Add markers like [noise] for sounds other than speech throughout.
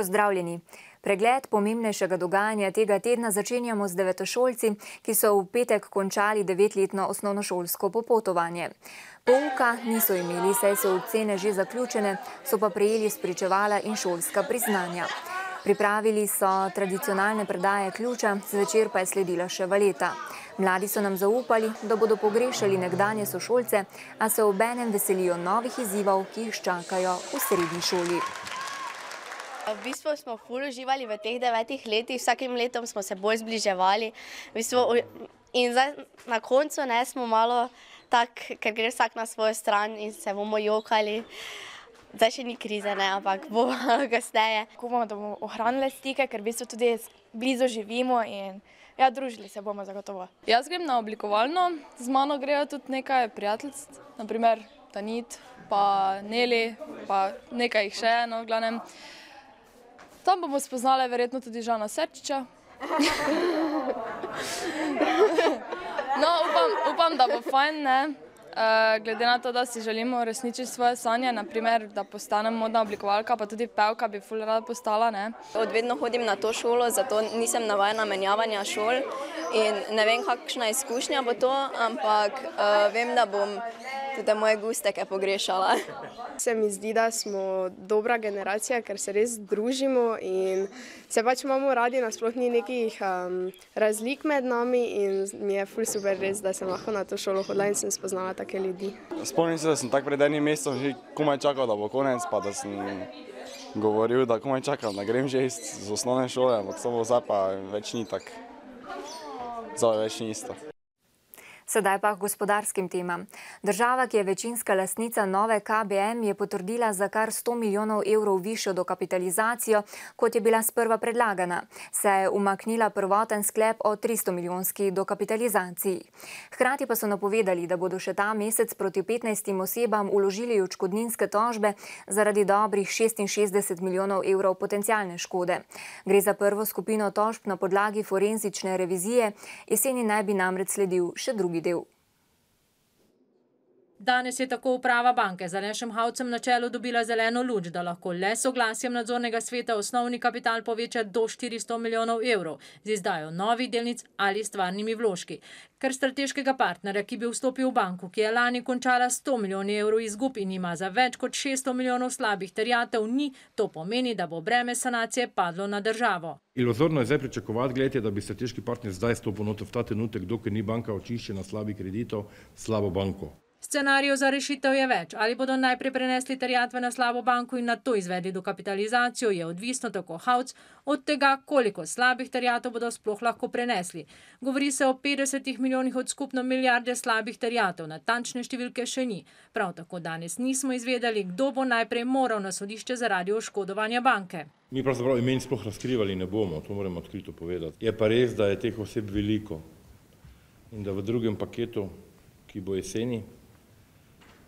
Pozdravljeni. Pregled pomembnejšega dogajanja tega tedna začenjamo z devetošolci, ki so v petek končali devetletno osnovnošolsko popotovanje. Pouka niso imeli, saj so ocene že zaključene, so pa prejeli spričevala in šolska priznanja. Pripravili so tradicionalne predaje ključa, zvečer pa je sledila še valeta. Mladi so nam zaupali, da bodo pogrešali nekdanje sošolce, a se obenem veselijo novih izzivov, ki jih čakajo v srednji šoli. V bistvu smo ful uživali v teh devetih letih, vsakim letom smo se bolj zbliževali. V bistvu, in zdaj na koncu ne smo malo tak, ker gre vsak na svojo stran in se bomo jokali. Zdaj še ni krize, ne, ampak bo [laughs] kasneje. Upamo, da bomo ohranili stike, ker v bistvu tudi blizu živimo in ja, družili se bomo zagotovo. Jaz grem na oblikovalno, z mano grejo tudi nekaj prijateljstv, naprimer Tanit, pa Neli, pa nekaj jih še eno, glavnem. Tam bomo spoznali verjetno tudi Žana Serčiča. No, upam, upam, da bo fajn, ne. Glede na to, da si želimo resničiti svoje sanje, naprimer, da postanem modna oblikovalka, pa tudi pevka bi ful rada postala, ne. Odvedno hodim na to šolo, zato nisem navajena menjavanja šol in ne vem, kakšna izkušnja bo to, ampak vem, da bom tudi moje gusteke pogrešala. [laughs] Se mi zdi, da smo dobra generacija, ker se res družimo in se pač imamo radi, nasploh ni nekih razlik med nami in mi je ful super res, da sem lahko na to šolo hodila in sem spoznala take ljudi. Spomnim se, da sem tako pred enim mesecem že komaj čakal, da bo konec, pa da sem govoril, da komaj čakam, da grem že iz osnovne šole, ampak samo zdaj pa več ni tako. Zdaj več ni isto. Sedaj pa k gospodarskim temam. Država, ki je večinska lastnica nove KBM, je potrdila za kar 100 milijonov evrov višjo dokapitalizacijo, kot je bila sprva predlagana. Se je umaknila prvoten sklep o 300 milijonski dokapitalizaciji. Hkrati pa so napovedali, da bodo še ta mesec proti 15 osebam uložili očkodninske tožbe zaradi dobrih 66 milijonov evrov potencijalne škode. Gre za prvo skupino tožb na podlagi forenzične revizije, jeseni naj bi namreč sledil še drugi del. Danes je tako uprava banke z Alešem Havcem na čelu dobila zeleno luč, da lahko le soglasjem nadzornega sveta osnovni kapital poveča do 400 milijonov evrov z izdajo novih delnic ali stvarnimi vložki. Ker strateškega partnerja, ki bi vstopil v banko, ki je lani končala 100 milijoni evrov izgub in ima za več kot 600 milijonov slabih terjatev, ni, to pomeni, da bo breme sanacije padlo na državo. Iluzorno je zdaj pričakovati, gledajte, da bi strateški partner zdaj stopil noter v ta trenutek, dokler ni banka očiščena slabih kreditov, slabo banko. Scenarijev za rešitev je več. Ali bodo najprej prenesli terjatve na slabo banko in nato izvedli dokapitalizacijo, je odvisno tako Havc od tega, koliko slabih terjatev bodo sploh lahko prenesli. Govori se o 50 milijonih od skupno milijarde slabih terjatev, natančne številke še ni. Prav tako danes nismo izvedeli, kdo bo najprej moral na sodišče zaradi oškodovanja banke. Mi pravzaprav imen sploh razkrivali ne bomo, to moram odkrito povedati. Je pa res, da je teh oseb veliko in da v drugem paketu, ki bo jeseni,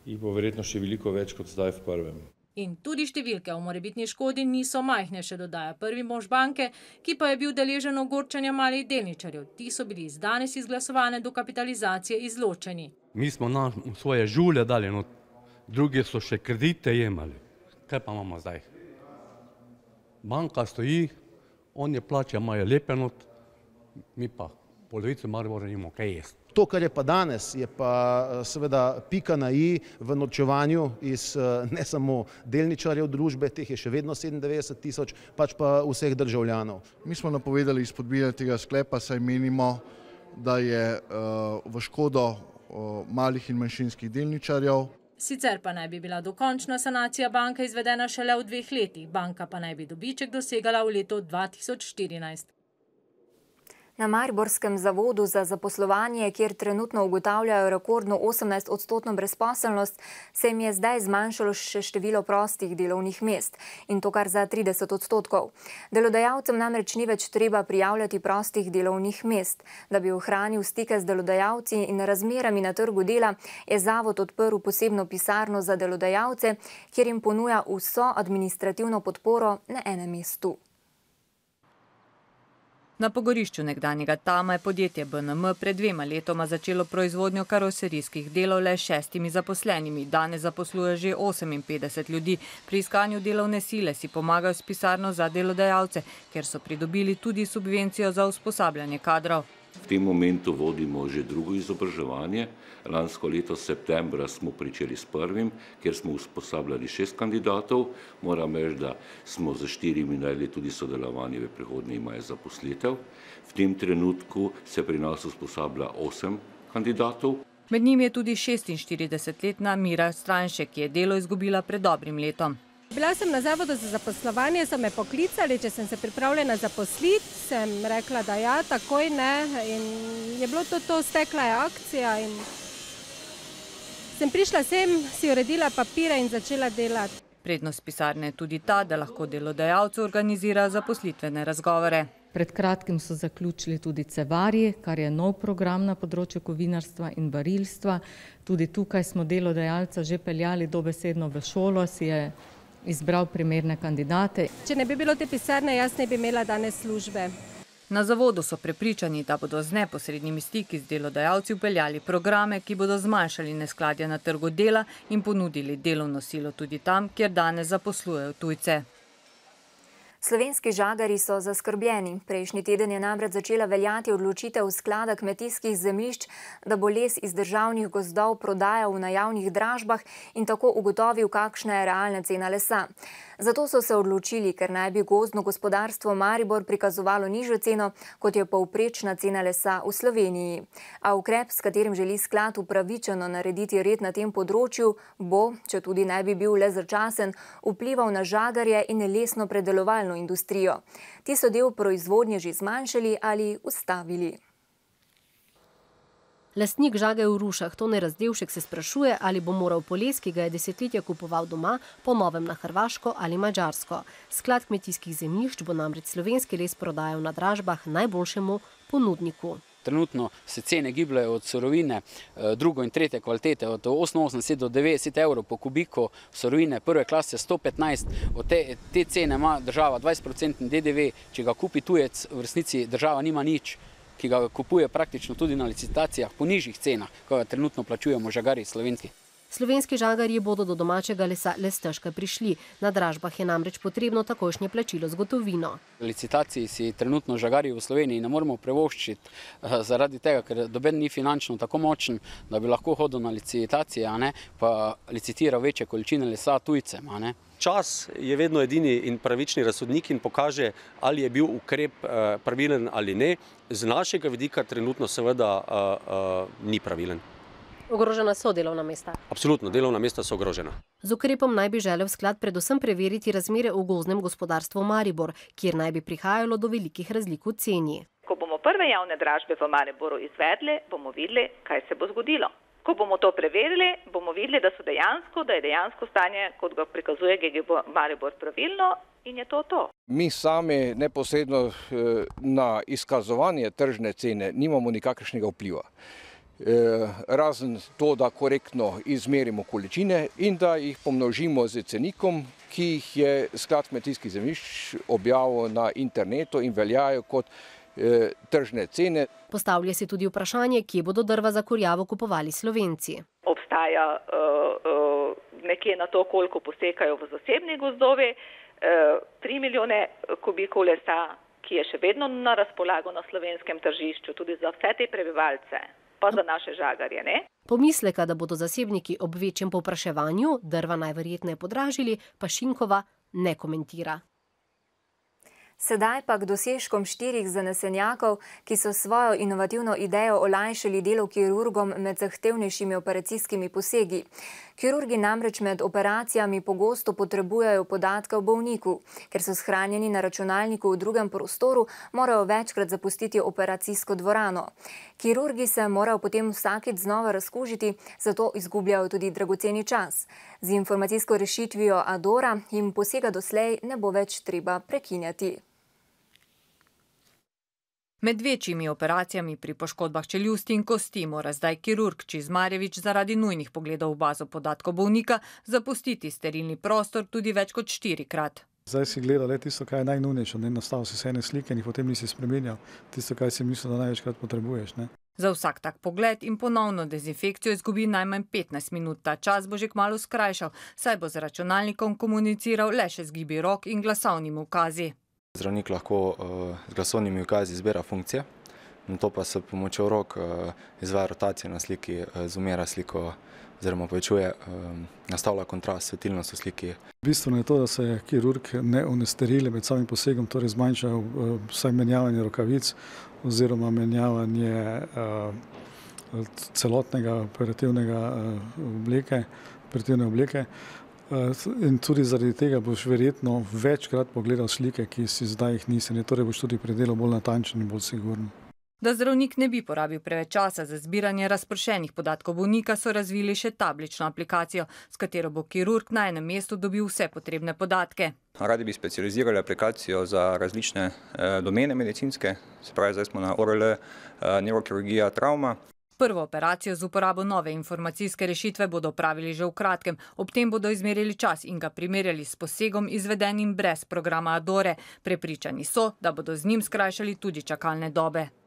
jih bo verjetno še veliko več kot zdaj v prvem. In tudi številke o morebitni škodi niso majhne, še dodaja prvi mož banke, ki pa je bil deležen ogorčanja malih delničarjev. Ti so bili iz danes izglasovane dokapitalizacije izločeni. Mi smo svoje žulje dali, no drugi so še kredite jemali. Kaj pa imamo zdaj? Banka stoji, oni plače imajo lepe not, mi pa polovico Maribora nimamo kaj jesti. To, kar je pa danes, je pa seveda pika na i v norčevanju iz ne samo delničarjev družbe, teh je še vedno sedemindevetdeset tisoč, pač pa vseh državljanov. Mi smo napovedali izpodbijanje tega sklepa, saj menimo, da je v škodo malih in manjšinskih delničarjev. Sicer pa naj bi bila dokončna sanacija banke izvedena šele v dveh letih, banka pa naj bi dobiček dosegala v letu tisoč štirinajst. Na mariborskem zavodu za zaposlovanje, kjer trenutno ugotavljajo rekordno osemnajst odstotno brezposelnost, se jim je zdaj zmanjšalo še število prostih delovnih mest in to kar za trideset odstotkov. Delodajalcem namreč ni več treba prijavljati prostih delovnih mest. Da bi ohranil stike z delodajalci in razmerami na trgu dela, je zavod odprl posebno pisarno za delodajalce, kjer jim ponuja vso administrativno podporo na enem mestu. Na pogorišču nekdanjega Tama je podjetje BNM pred dvema letoma začelo proizvodnjo karoserijskih delov le šestimi zaposlenimi. Danes zaposluje že 58 ljudi. Pri iskanju delovne sile si pomagajo s pisarno za delodajalce, ker so pridobili tudi subvencijo za usposabljanje kadrov. V tem momentu vodimo že drugo izobraževanje. Lansko leto septembra smo pričeli s prvim, kjer smo usposabljali šest kandidatov. Moram reči, da smo za štirimi najeli tudi sodelovanje v prihodnje imajo zaposlitev. V tem trenutku se pri nas usposablja osem kandidatov. Med njimi je tudi 46-letna Mira Stranšek, ki je delo izgubila pred dobrim letom. Bila sem na zavodu za zaposlovanje, so me poklicali, če sem se pripravljena zaposliti, sem rekla, da ja, takoj ne in je bilo to to, stekla je akcija in sem prišla sem, si uredila papire in začela delati. Prednost pisarne je tudi ta, da lahko delodajalcu organizira zaposlitvene razgovore. Pred kratkim so zaključili tudi cevarji, kar je nov program na področju kovinarstva in varilstva. Tudi tukaj smo delodajalca že peljali dobesedno v šolo, si je izbral primerne kandidate. Če ne bi bilo te pisarne, jaz ne bi imela danes službe. Na zavodu so prepričani, da bodo z neposrednimi stiki z delodajalci upeljali programe, ki bodo zmanjšali neskladje na trgu dela in ponudili delovno silo tudi tam, kjer danes zaposlujejo tujce. Slovenski žagari so zaskrbljeni. Prejšnji teden je namreč začela veljati odločitev sklada kmetijskih zemljišč, da bo les iz državnih gozdov prodajal na javnih dražbah in tako ugotovil, kakšna je realna cena lesa. Zato so se odločili, ker naj bi gozdno gospodarstvo Maribor prikazovalo nižjo ceno, kot je povprečna cena lesa v Sloveniji. A ukrep, s katerim želi sklad upravičeno narediti red na tem področju, bo, če tudi naj bi bil le začasen, vplival na žagarje in lesno predelovalno industrijo. Ti so del proizvodnje že zmanjšali ali ustavili. Lastnik žage v Rušah, Tone Razdevšek, se sprašuje, ali bo moral poles, ki ga je desetletja kupoval doma, po novem na Hrvaško ali Mačarsko. Sklad kmetijskih zemljišč bo namreč slovenski les prodajal na dražbah najboljšemu ponudniku. Trenutno se cene gibljajo od surovine drugo in tretje kvalitete, od 88 do 90 evrov po kubiku, surovine prve klase 115, od te, te cene ima država 20% DDV, če ga kupi tujec, v resnici država nima nič, ki ga kupuje praktično tudi na licitacijah po nižjih cenah, ko ga trenutno plačujemo žagari slovenski. Slovenski žagarji bodo do domačega lesa le stežka prišli. Na dražbah je namreč potrebno takošnje plačilo z gotovino. Licitaciji si trenutno žagarji v Sloveniji ne moremo prevoščiti zaradi tega, ker doben ni finančno tako močen, da bi lahko hodil na licitacije, a ne, pa licitiral večje količine lesa tujcem. A ne. Čas je vedno edini in pravični razsodnik in pokaže, ali je bil ukrep pravilen ali ne. Z našega vidika trenutno seveda ni pravilen. Ogrožena so delovna mesta. Absolutno, delovna mesta so ogrožena. Z ukrepom naj bi želel sklad predvsem preveriti razmere v gozdnem gospodarstvu Maribor, kjer naj bi prihajalo do velikih razlik v ceni. Ko bomo prve javne dražbe v Mariboru izvedli, bomo videli, kaj se bo zgodilo. Ko bomo to preverili, bomo videli, da, dejansko, da je dejansko stanje, kot ga prikazuje GG Maribor, pravilno in je to to. Mi sami neposredno na izkazovanje tržne cene nimamo nikakršnega vpliva. Razen to, da korektno izmerimo količine in da jih pomnožimo z cenikom, ki jih je sklad kmetijskih zemljišč objavil na internetu in veljajo kot tržne cene. Postavlja se tudi vprašanje, kje bodo drva za kurjavo kupovali Slovenci. Obstaja nekje na to, koliko posekajo v zasebni gozdovi, tri milijone kubikov lesa, ki je še vedno na razpolago na slovenskem tržišču, tudi za vse te prebivalce, pa za naše žagarje, ne? Pomisleka, da bodo zasebniki ob večjem povpraševanju drva najverjetneje podražili, pa Šinkova ne komentira. Sedaj pa k dosežkom štirih zanesenjakov, ki so svojo inovativno idejo olajšali delo kirurgom med zahtevnejšimi operacijskimi posegi. Kirurgi namreč med operacijami pogosto potrebujejo podatke o bolniku. Ker so shranjeni na računalniku v drugem prostoru, morajo večkrat zapustiti operacijsko dvorano. Kirurgi se morajo potem vsakeč znova razkužiti, zato izgubljajo tudi dragoceni čas. Z informacijsko rešitvijo Adora jim posega doslej ne bo več treba prekinjati. Med večjimi operacijami pri poškodbah čeljusti in kosti mora zdaj kirurg Čizmarjevič zaradi nujnih pogledov v bazo podatkov bolnika zapustiti sterilni prostor tudi več kot štirikrat. Zdaj si gledal le tisto, kar je najnujnejše, ne nastavil si se ene slike in jih potem nisi spremenjal, tisto, kar si mislil, da največkrat potrebuješ. Ne. Za vsak tak pogled in ponovno dezinfekcijo izgubi najmanj 15 minut. Ta čas bo že kmalo skrajšal, saj bo z računalnikom komuniciral le še z gibi rok in glasovnimi ukazi. Zdravnik lahko uh, z glasovnimi ukazi izbira funkcije, na to pa se pomočjo rok uh, izvaja rotacija na sliki, uh, zumera sliko oziroma povečuje, nastavlja kontrast, svetilnost v sliki. Bistveno je to, da se kirurg ne onesterile med samim posegom, torej zmanjša vsaj menjavanje rokavic oziroma menjavanje celotnega operativnega obleke, operativne obleke. In tudi zaradi tega boš verjetno večkrat pogledal slike, ki si zdaj jih nisi, torej boš tudi predelal bolj natančen in bolj siguren. Da zdravnik ne bi porabil preveč časa za zbiranje razpršenih podatkov bolnika, so razvili še tablično aplikacijo, s katero bo kirurg na enem mestu dobil vse potrebne podatke. Radi bi specializirali aplikacijo za različne eh, domene medicinske, se pravi, zdaj smo na ORL, eh, neurokirurgija, travma. Prvo operacijo z uporabo nove informacijske rešitve bodo opravili že v kratkem, ob tem bodo izmerili čas in ga primerjali s posegom izvedenim brez programa Adore. Prepričani so, da bodo z njim skrajšali tudi čakalne dobe.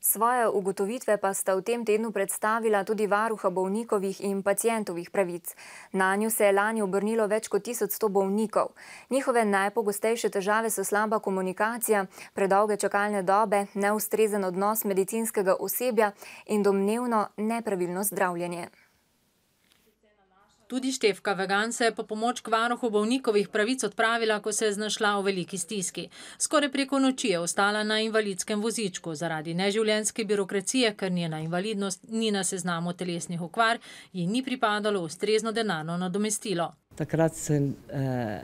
Svoje ugotovitve pa sta v tem tednu predstavila tudi varuha bolnikovih in pacijentovih pravic. Na njo se je lani obrnilo več kot 1100 bolnikov. Njihove najpogostejše težave so slaba komunikacija, predolge čakalne dobe, neustrezen odnos medicinskega osebja in domnevno nepravilno zdravljenje. Tudi Števka Vegan se je po pomoč k varuhu bolnikovih pravic odpravila, ko se je znašla v veliki stiski. Skoraj preko noči je ostala na invalidskem vozičku. Zaradi neživljenjske birokracije, ker njena invalidnost ni na seznamu telesnih okvar, ji ni pripadalo ustrezno denarno nadomestilo. Takrat sem eh,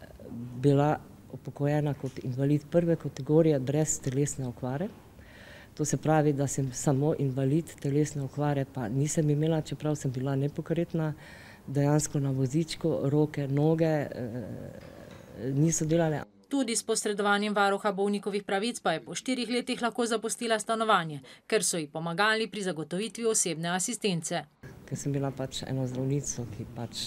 bila upokojena kot invalid prve kategorije brez telesne okvare. To se pravi, da sem samo invalid telesne okvare, pa nisem imela, čeprav sem bila nepokretna dejansko na vozičku, roke, noge eh, niso delale. Tudi s posredovanjem varuha bolnikovih pravic pa je po štirih letih lahko zapustila stanovanje, ker so ji pomagali pri zagotovitvi osebne asistence. Ker sem bila pač eno zdravnico, ki pač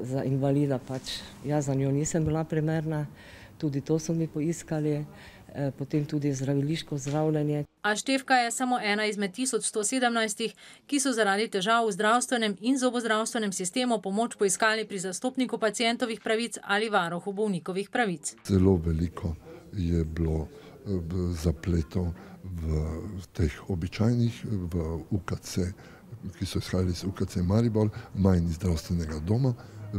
za invalida, pač jaz za njo nisem bila primerna, tudi to so mi poiskali. Eh, potem tudi zdraviliško zdravljenje. A Števka je samo ena izmed 1117, ki so zaradi težav v zdravstvenem in zobozdravstvenem sistemu pomoč poiskali pri zastopniku pacijentovih pravic ali varohu bolnikovih pravic. Zelo veliko je bilo eh, zapletov v teh običajnih, v UKC, ki so izhajali iz UKC Maribor, manj iz zdravstvenega doma,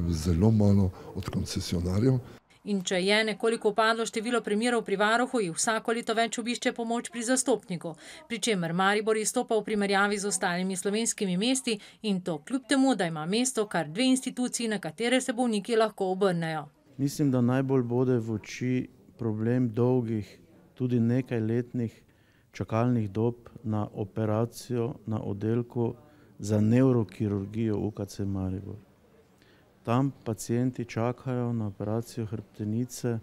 zelo malo od koncesionarjev. In če je nekoliko upadlo število primerov pri varuhu, jih vsako leto več obišče pomoč pri zastopniku. Pričemer Maribor izstopa v primerjavi z ostalimi slovenskimi mesti in to kljub temu, da ima mesto kar dve instituciji, na katere se bolniki lahko obrnejo. Mislim, da najbolj bode v oči problem dolgih, tudi nekaj letnih čakalnih dob na operacijo na oddelku za neurokirurgijo UKC Maribor. Tam pacijenti čakajo na operacijo hrbtenice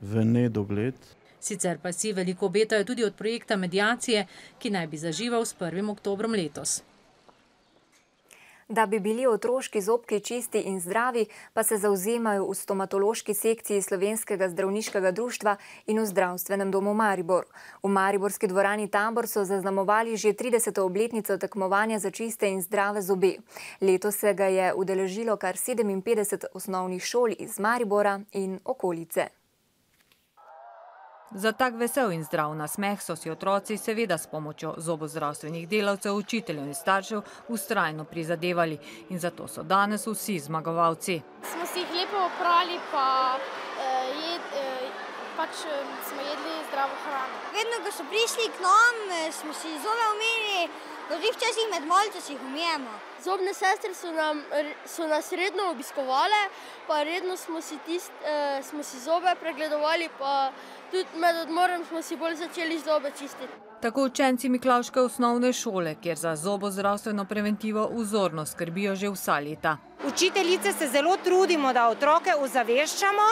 v nedogled. Sicer pa si veliko obetajo tudi od projekta medijacije, ki naj bi zažival s 1. oktobrom letos. Da bi bili otroški zobki čisti in zdravi, pa se zauzemajo v stomatološki sekciji Slovenskega zdravniškega društva in v zdravstvenem domu Maribor. V Mariborski dvorani Tabor so zaznamovali že 30. obletnico tekmovanja za čiste in zdrave zobe. Leto se ga je udeležilo kar 57 osnovnih šol iz Maribora in okolice. Za tak vesel in zdrav nasmeh so si otroci seveda s pomočjo zobozdravstvenih delavcev, učiteljev in staršev ustrajno prizadevali in zato so danes vsi zmagovalci. Smo si jih lepo oprali, pa, uh, jed, uh, pač uh, smo jedli zdravo hrano. Vedno, ko so prišli k nam, smo si zobe umili, tudi včasih med malce si jih umijemo. Zobne sestre so, nam, so nas redno obiskovale, pa redno smo si, tist, uh, smo si zobe pregledovali, pa Tudi med odmorom smo si bolj začeli zobe čistiti. Tako učenci Miklaške osnovne šole, kjer za zobozdravstveno preventivo vzorno skrbijo že vsa leta. Učiteljice se zelo trudimo, da otroke ozaveščamo,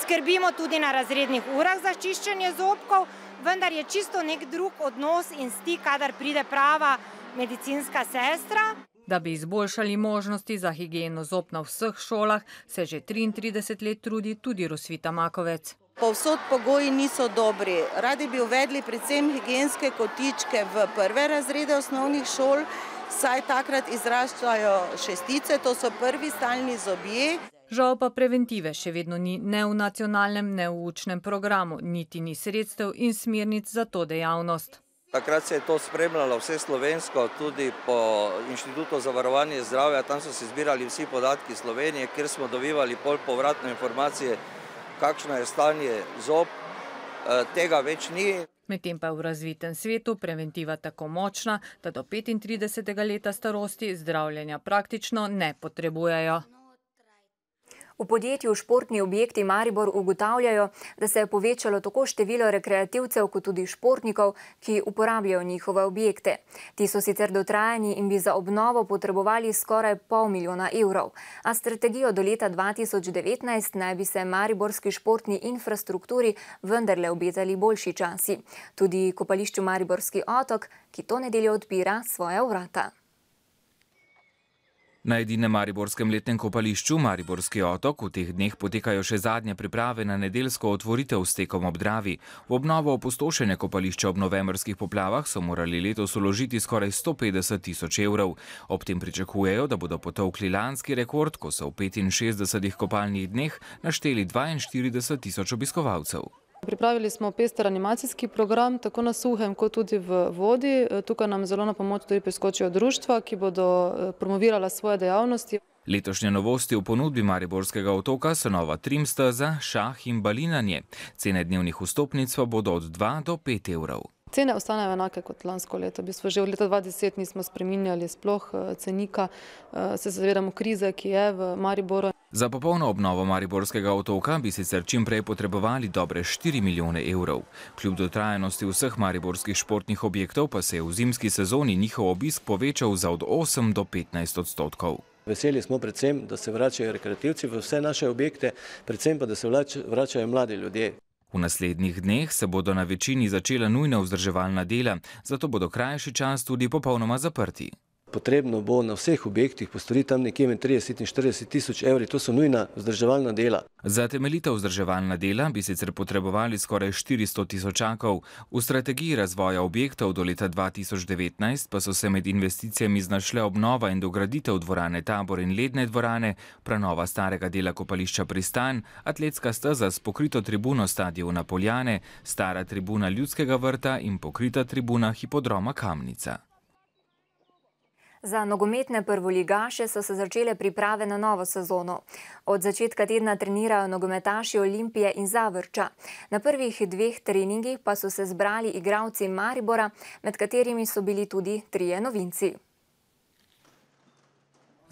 skrbimo tudi na razrednih urah za čiščenje zobkov, vendar je čisto nek drug odnos in stik, kadar pride prava medicinska sestra. Da bi izboljšali možnosti za higieno zob na vseh šolah, se že 33 let trudi tudi Rosvita Makovec. Povsod pogoji niso dobri. Radi bi uvedli predvsem higijenske kotičke v prve razrede osnovnih šol, saj takrat izraščajo šestice, to so prvi stalni zobje. Žal pa preventive še vedno ni ne v nacionalnem, ne v učnem programu, niti ni sredstev in smernic za to dejavnost. Takrat se je to spremljalo vse slovensko, tudi po Inštitutu za varovanje zdravja, tam so se zbirali vsi podatki Slovenije, kjer smo dobivali pol povratne informacije, kakšno je stanje zob, tega več ni. Medtem pa je v razvitem svetu preventiva tako močna, da do 35. leta starosti zdravljenja praktično ne potrebujejo. V podjetju Športni objekti Maribor ugotavljajo, da se je povečalo tako število rekreativcev kot tudi športnikov, ki uporabljajo njihove objekte. Ti so sicer dotrajani in bi za obnovo potrebovali skoraj pol milijona evrov, a strategijo do leta 2019 naj bi se mariborski športni infrastrukturi vendarle obetali boljši časi. Tudi kopališču Mariborski otok, ki to nedeljo odpira svoja vrata. Na edinem mariborskem letnem kopališču Mariborski otok v teh dneh potekajo še zadnje priprave na nedeljsko otvoritev s tekom ob Dravi. V obnovo opustošene kopališča ob novembrskih poplavah so morali letos uložiti skoraj 150 tisoč evrov. Ob tem pričakujejo, da bodo potovkli lanski rekord, ko so v 65 kopalnih dneh našteli 42 tisoč obiskovalcev. Pripravili smo pester animacijski program, tako na suhem, kot tudi v vodi. Tukaj nam zelo na pomoč tudi priskočijo društva, ki bodo promovirala svoje dejavnosti. Letošnje novosti v ponudbi Mariborskega otoka so nova trim steza, šah in balinanje. Cene dnevnih vstopnic pa bodo od 2 do 5 evrov. Cene ostanejo enake kot lansko leto. V bistvu že v leta 2010 nismo spreminjali sploh cenika. Se zavedamo krize, ki je v Mariboru. Za popolno obnovo Mariborskega otoka bi sicer čim prej potrebovali dobre 4 milijone evrov. Kljub dotrajanosti vseh mariborskih športnih objektov pa se je v zimski sezoni njihov obisk povečal za od 8 do 15 odstotkov. Veseli smo predvsem, da se vračajo rekreativci v vse naše objekte, predvsem pa, da se vračajo mladi ljudje. V naslednjih dneh se bodo na večini začela nujna vzdrževalna dela, zato bodo krajši čas tudi popolnoma zaprti. Potrebno bo na vseh objektih postoriti tam nekje med 30 in 40 tisoč evri, to so nujna vzdrževalna dela. Za temeljita vzdrževalna dela bi sicer potrebovali skoraj 400 tisočakov. V strategiji razvoja objektov do leta 2019 pa so se med investicijami znašle obnova in dograditev dvorane Tabor in ledne dvorane, prenova starega dela kopališča Pristan, atletska steza s pokrito tribuno stadiona Poljane, stara tribuna Ljudskega vrta in pokrita tribuna hipodroma Kamnica. Za nogometne prvoligaše so se začele priprave na novo sezono. Od začetka tedna trenirajo nogometaši Olimpije in Zavrča. Na prvih dveh treningih pa so se zbrali igralci Maribora, med katerimi so bili tudi trije novinci.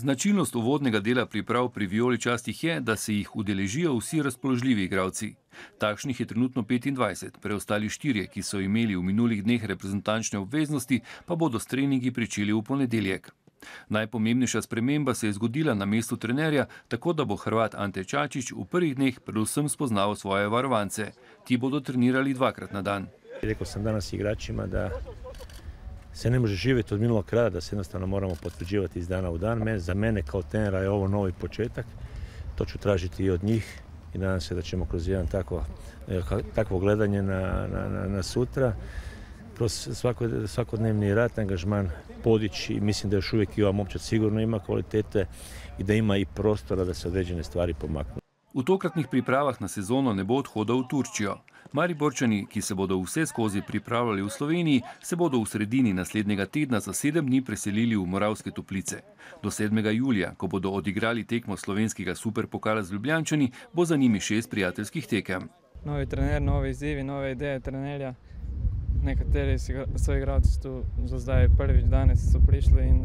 Značilnost uvodnega dela priprav pri Violi častih je, da se jih udeležijo vsi razpoložljivi igralci. Takšnih je trenutno 25, preostali štirje, ki so imeli v minulih dneh reprezentančne obveznosti, pa bodo s treningi pričeli v ponedeljek. Najpomembnejša sprememba se je zgodila na mestu trenerja, tako da bo Hrvat Ante Čačič v prvih dneh predvsem spoznal svoje varovance. Ti bodo trenirali dvakrat na dan. Rekel sem danes igračima, da se ne može živjeti od minulog rada, da se jednostavno moramo potvrđivati iz dana u dan. Za mene kao trenera je ovo novi početak, to ću tražiti i od njih i nadam se da ćemo kroz jedan tako, takvo gledanje na, na, na, sutra, kroz svako, svakodnevni rad, angažman podići i mislim da još uvijek i ova momčad sigurno ima kvalitete i da ima i prostora da se određene stvari pomaknu. V tokratnih pripravah na sezono ne bo odhoda v Turčijo. Mariborčani, ki se bodo vse skozi pripravljali v Sloveniji, se bodo v sredini naslednjega tedna za sedem dni preselili v Moravske toplice. Do 7. julija, ko bodo odigrali tekmo slovenskega superpokala z Ljubljančani, bo za njimi šest prijateljskih tekem. Novi trener, nove izzivi, nove ideje trenerja. Nekateri so igralci tu za zdaj prvič danes so prišli in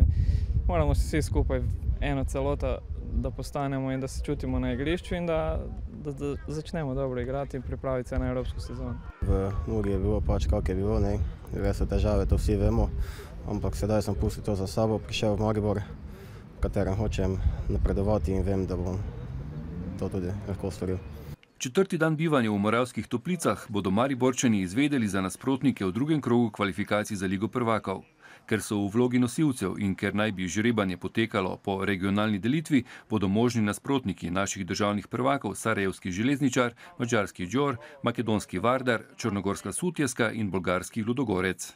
moramo se vsi skupaj eno celota da postanemo in da se čutimo na igrišču in da, da, da začnemo dobro igrati in pripraviti se na evropsko sezono. V Muri je bilo pač, kak je bilo, ne, res so težave, to vsi vemo, ampak sedaj sem pustil to za sabo, prišel v Maribor, v katerem hočem napredovati in vem, da bom to tudi lahko storil. Četrti dan bivanja v Moravskih toplicah bodo Mariborčani izvedeli za nasprotnike v drugem krogu kvalifikacij za Ligo prvakov. Ker so v vlogi nosilcev in ker naj bi žrebanje potekalo po regionalni delitvi, bodo možni nasprotniki naših državnih prvakov Sarajevski železničar, mačarski Džor, makedonski Vardar, črnogorska Sutjeska in bolgarski Ludogorec.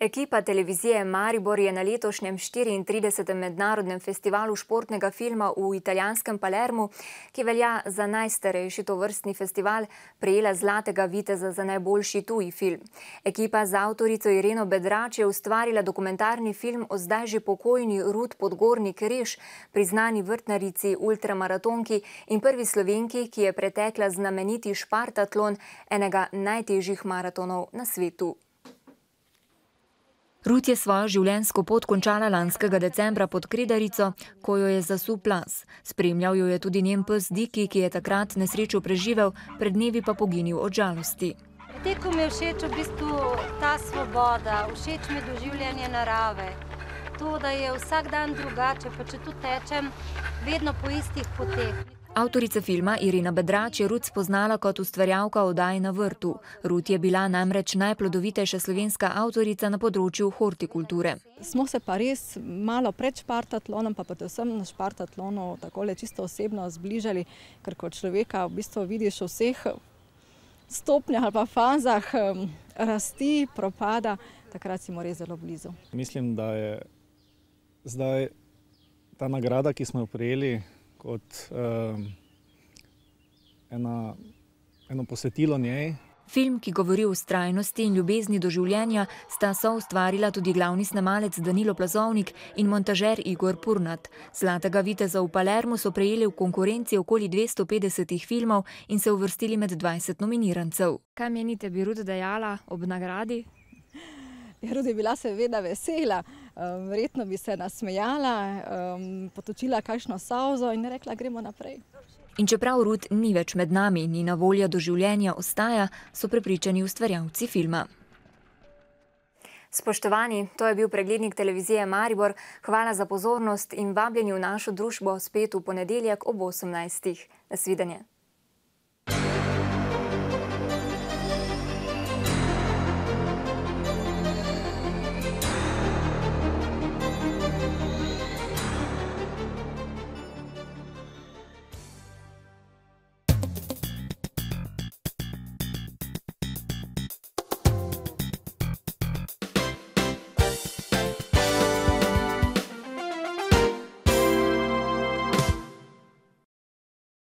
Ekipa televizije Maribor je na letošnjem 34. mednarodnem festivalu športnega filma v italijanskem Palermu, ki velja za najstarejši tovrstni festival, prejela Zlatega viteza za najboljši tuji film. Ekipa z avtorico Ireno Bedrač je ustvarila dokumentarni film o zdaj že pokojni Rud Podgornik Reš, priznani vrtnarici ultramaratonki in prvi slovenki, ki je pretekla znameniti Špartatlon, enega najtežjih maratonov na svetu. Rut je svojo življenjsko pot končala lanskega decembra pod Kredarico, ko jo je zasul plas. Spremljal jo je tudi njen pes Diki, ki je takrat nesrečo preživel, pred dnevi pa poginil od žalosti. Teku mi je všeč v bistvu ta svoboda, všeč mi je doživljanje narave. To, da je vsak dan drugače, pa če tu tečem, vedno po istih poteh. Avtorica filma Irina Bedrač je Rut spoznala kot ustvarjalka oddaje na vrtu. Rut je bila namreč najplodovitejša slovenska avtorica na področju hortikulture. Smo se pa res malo pred Špartatlonom, pa predvsem na Špartatlonu takole čisto osebno zbližali, ker kot človeka v bistvu vidiš v vseh stopnjah ali pa fazah rasti, propada, takrat si mu res zelo blizu. Mislim, da je zdaj ta nagrada, ki smo jo prejeli, kot um, ena, eno posvetilo njej. Film, ki govori o strajnosti in ljubezni do življenja, sta so ustvarila tudi glavni snemalec Danilo Plazovnik in montažer Igor Purnat. Zlatega viteza v Palermo so prejeli v konkurenci okoli 250 filmov in se uvrstili med 20 nominirancev. Kaj menite, bi Rud dejala ob nagradi? [laughs] Ja, Rud je bila seveda vesela verjetno bi se nasmejala, potočila kakšno sauzo in rekla, gremo naprej. In čeprav Rud ni več med nami, ni na voljo do življenja ostaja, so prepričani ustvarjalci filma. Spoštovani, to je bil preglednik televizije Maribor. Hvala za pozornost in vabljenje v našo družbo spet v ponedeljek ob 18. Nasvidenje.